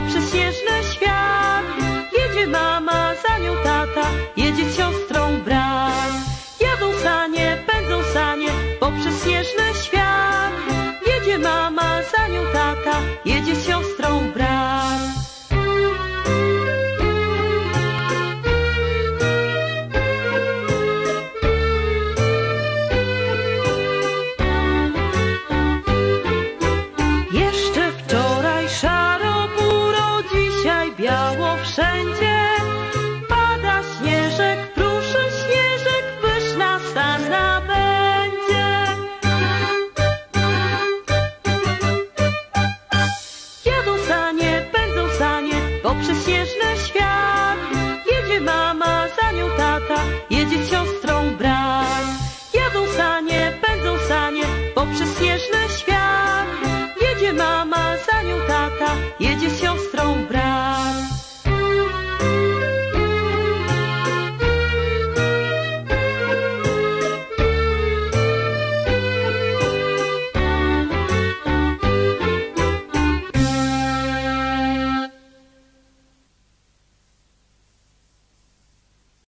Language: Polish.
poprzez śnieżny świat. Jedzie mama, za nią tata, jedzie siostrą brat. Jadą sanie, pędzą sanie, poprzez śnieżny świat. Jedzie mama, za nią tata, jedzie siostrą wszędzie pada śnieżek, pruszy śnieżek, pyszna sanna będzie. Jadą sanie, pędzą sanie, poprzez śnieżny świat. Jedzie mama, za nią tata, jedzie siostra.